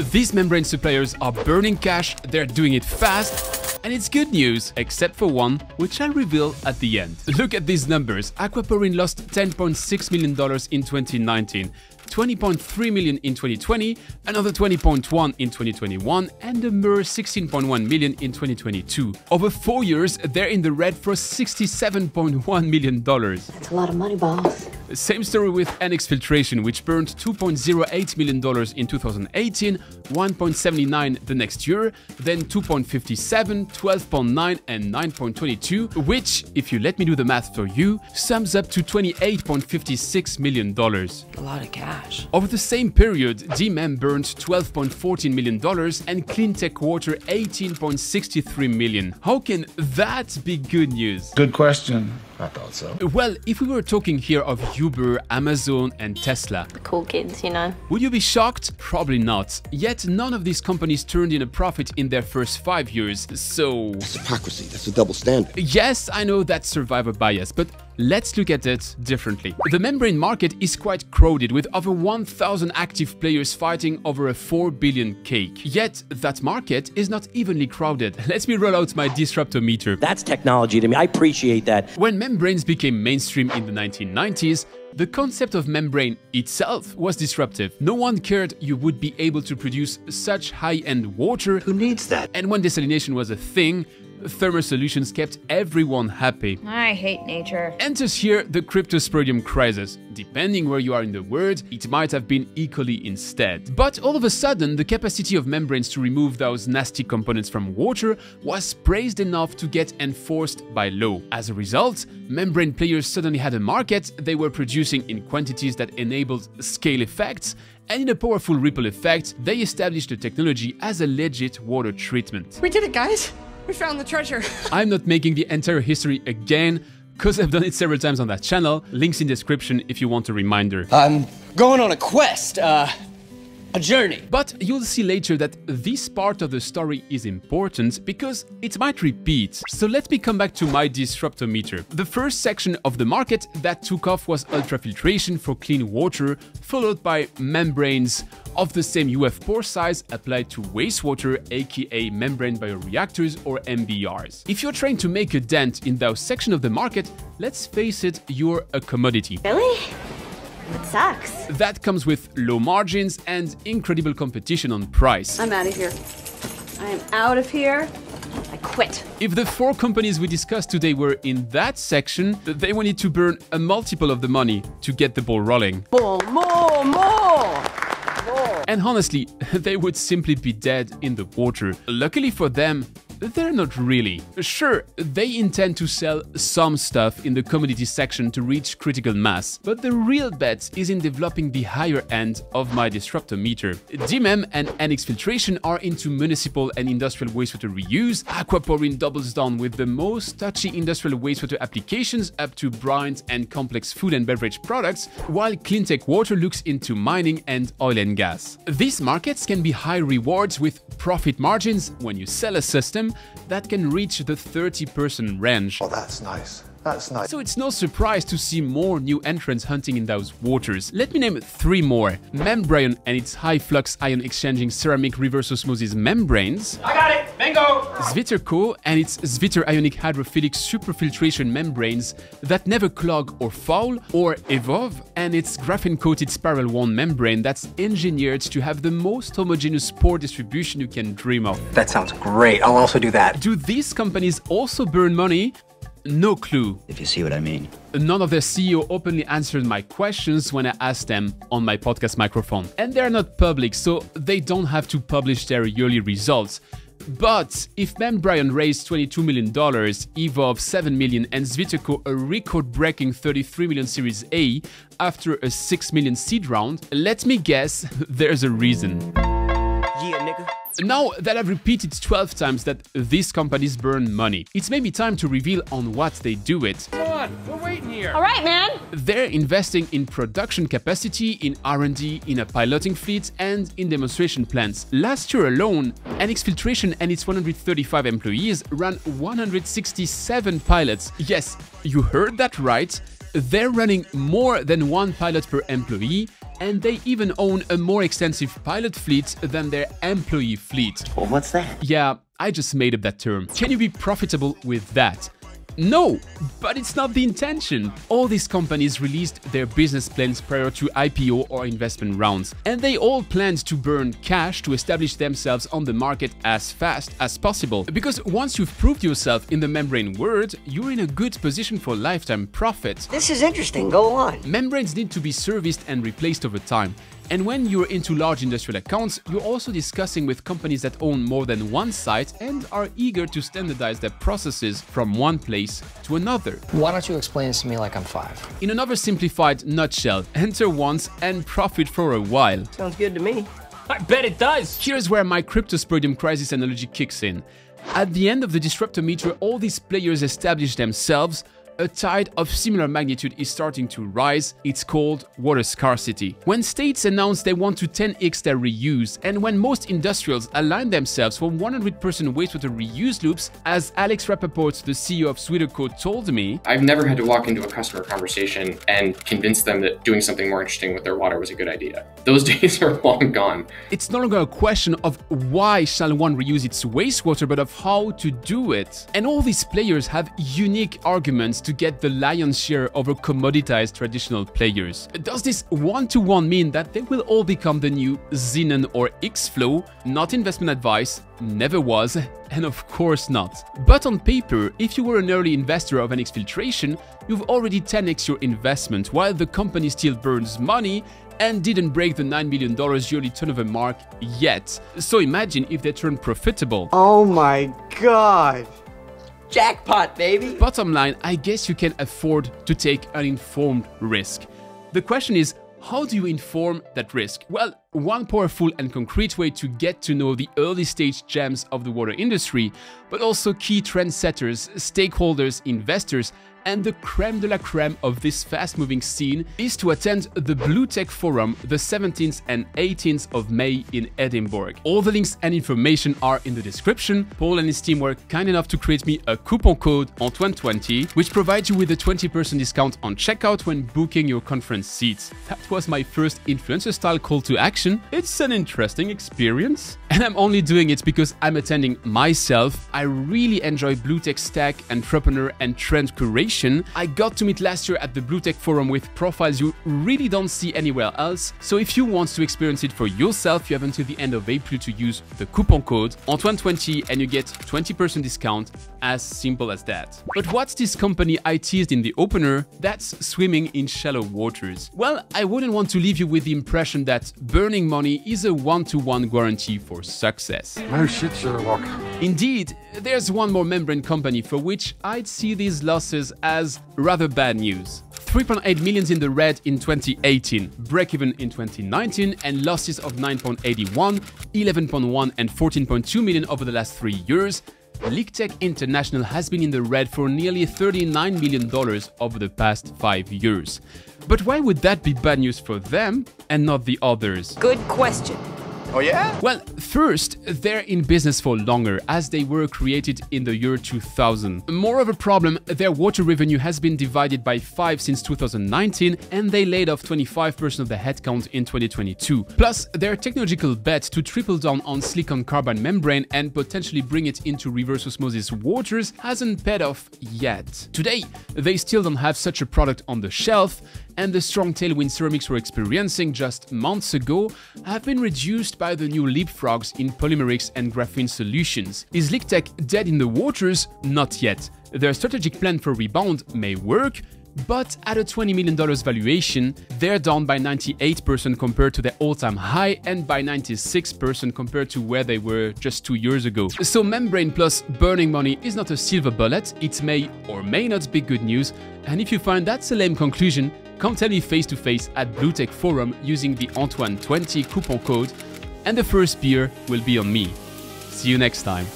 These membrane suppliers are burning cash, they're doing it fast, and it's good news, except for one, which I'll reveal at the end. Look at these numbers. Aquaporin lost $10.6 million in 2019, 20.3 million in 2020, another 20.1 in 2021, and a mere 16.1 million in 2022. Over four years, they're in the red for 67.1 million dollars. That's a lot of money, boss. Same story with NX Filtration, which burned $2.08 million in 2018, 1.79 the next year, then 2.57, 12.9 and 9.22, which, if you let me do the math for you, sums up to $28.56 million. A lot of cash. Over the same period, De.Mem burned $12.14 million and CleanTeq Water 18.63 million. How can that be good news? Good question. I thought so. Well, if we were talking here of Uber, Amazon, and Tesla, The Cool kids, you know. would you be shocked? Probably not. Yet none of these companies turned in a profit in their first five years, so. That's hypocrisy. That's a double standard. Yes, I know that's survivor bias, but let's look at it differently. The membrane market is quite crowded with over 1000 active players fighting over a 4 billion cake. Yet that market is not evenly crowded. Let me roll out my disruptor meter. That's technology to me. I appreciate that. When membranes became mainstream in the 1990s, the concept of membrane itself was disruptive. No one cared you would be able to produce such high-end water. Who needs that? And when desalination was a thing, thermal solutions kept everyone happy. I hate nature. Enters here the cryptosporidium crisis. Depending where you are in the world, it might have been equally instead. But all of a sudden, the capacity of membranes to remove those nasty components from water was praised enough to get enforced by law. As a result, membrane players suddenly had a market they were producing in quantities that enabled scale effects and in a powerful ripple effect, they established the technology as a legit water treatment. We did it, guys! We found the treasure. I'm not making the entire history again, cause I've done it several times on that channel, links in description if you want a reminder. I'm going on a quest, uh, a journey. But you'll see later that this part of the story is important because it might repeat. So let me come back to my disruptor meter. The first section of the market that took off was ultrafiltration for clean water, followed by membranes of the same UF pore size applied to wastewater aka membrane bioreactors or MBRs. If you're trying to make a dent in that section of the market, let's face it, you're a commodity. Really? It sucks. That comes with low margins and incredible competition on price. I'm out of here. I am out of here. I quit. If the four companies we discussed today were in that section, they would need to burn a multiple of the money to get the ball rolling. More, more, more! And honestly, they would simply be dead in the water. Luckily for them, they're not really. Sure, they intend to sell some stuff in the commodity section to reach critical mass, but the real bet is in developing the higher end of my disruptor meter. De.Mem and NX Filtration are into municipal and industrial wastewater reuse, Aquaporin doubles down with the most touchy industrial wastewater applications up to brines and complex food and beverage products, while CleanTeq Water looks into mining and oil and gas. These markets can be high rewards with profit margins when you sell a system that can reach the 30% range. Oh, that's nice. That's nice. So it's no surprise to see more new entrants hunting in those waters. Let me name three more. Membrion and its high flux ion exchanging ceramic reverse osmosis membranes. I got it! Bingo! ZwitterCo and its Zwitter ionic hydrophilic superfiltration membranes that never clog or foul, or Evove and its graphene-coated spiral wound membrane that's engineered to have the most homogeneous pore distribution you can dream of. That sounds great. I'll also do that. Do these companies also burn money? No clue. If you see what I mean. None of the CEO openly answered my questions when I asked them on my podcast microphone. And they're not public, so they don't have to publish their yearly results. But if Membrion raised $22 million, Evove 7 million, and ZwitterCo a record-breaking 33 million Series A after a 6 million seed round, let me guess, there's a reason. Yeah, nigga. Now that I've repeated 12 times that these companies burn money, it's maybe time to reveal on what they do it. Come on, we're waiting here. All right, man. They're investing in production capacity, in R&D, in a piloting fleet, and in demonstration plants. Last year alone, NX Filtration and its 135 employees ran 167 pilots. Yes, you heard that right. They're running more than one pilot per employee, and they even own a more extensive pilot fleet than their employee fleet. Well, what's that? Yeah, I just made up that term. Can you be profitable with that? No, but it's not the intention. All these companies released their business plans prior to IPO or investment rounds, and they all planned to burn cash to establish themselves on the market as fast as possible. Because once you've proved yourself in the membrane world, you're in a good position for lifetime profit. This is interesting. Go on. Membranes need to be serviced and replaced over time. And when you're into large industrial accounts, you're also discussing with companies that own more than one site and are eager to standardize their processes from one place to another. Why don't you explain this to me like I'm five? In another simplified nutshell, enter once and profit for a while. Sounds good to me. I bet it does! Here's where my cryptosporidium crisis analogy kicks in. At the end of the disruptometer, all these players establish themselves, a tide of similar magnitude is starting to rise. It's called water scarcity. When states announce they want to 10x their reuse, and when most industrials align themselves for 100% wastewater reuse loops, as Alex Rappaport, the CEO of ZwitterCo, told me, I've never had to walk into a customer conversation and convince them that doing something more interesting with their water was a good idea. Those days are long gone. It's no longer a question of why shall one reuse its wastewater, but of how to do it. And all these players have unique arguments to get the lion's share over commoditized traditional players. Does this one-to-one -one mean that they will all become the new Zenon or Xflow? Not investment advice, never was, and of course not. But on paper, if you were an early investor of NX Filtration, you've already 10x your investment while the company still burns money and didn't break the $9 million yearly turnover mark yet. So imagine if they turn profitable. Oh my god. Jackpot, baby. Bottom line, I guess you can afford to take an informed risk. The question is, how do you inform that risk? Well, one powerful and concrete way to get to know the early stage gems of the water industry, but also key trendsetters, stakeholders, investors, and the creme de la creme of this fast-moving scene is to attend the BlueTech Forum the 17th and 18th of May in Edinburgh. All the links and information are in the description. Paul and his team were kind enough to create me a coupon code Antoine20, which provides you with a 20% discount on checkout when booking your conference seats. That was my first influencer-style call to action. It's an interesting experience. And I'm only doing it because I'm attending myself. I really enjoy Blue Tech stack, entrepreneur, and trend curation I got to meet last year at the BlueTech Forum with profiles you really don't see anywhere else, so if you want to experience it for yourself, you have until the end of April to use the coupon code Antoine20 and you get 20% discount, as simple as that. But what's this company I teased in the opener that's swimming in shallow waters? Well, I wouldn't want to leave you with the impression that burning money is a one-to-one -one guarantee for success. No shit, Sherlock. Indeed, there's one more membrane company for which I'd see these losses as rather bad news. 3.8 millions in the red in 2018, break-even in 2019, and losses of 9.81, 11.1 and 14.2 million over the last three years, LiqTech International has been in the red for nearly $39 million over the past five years. But why would that be bad news for them and not the others? Good question. Oh yeah? Well, first, they're in business for longer, as they were created in the year 2000. More of a problem, their water revenue has been divided by 5 since 2019, and they laid off 25% of the headcount in 2022. Plus, their technological bet to triple down on silicon carbide membrane and potentially bring it into reverse osmosis waters hasn't paid off yet. Today, they still don't have such a product on the shelf, and the strong tailwind ceramics were experiencing just months ago have been reduced by the new leapfrogs in polymerics and graphene solutions. Is LiqTech dead in the waters? Not yet. Their strategic plan for rebound may work, but at a $20 million valuation, they're down by 98% compared to their all-time high and by 96% compared to where they were just two years ago. So membrane plus burning money is not a silver bullet, it may or may not be good news, and if you find that's a lame conclusion, come tell me face to face at BlueTech Forum using the Antoine20 coupon code, and the first beer will be on me. See you next time.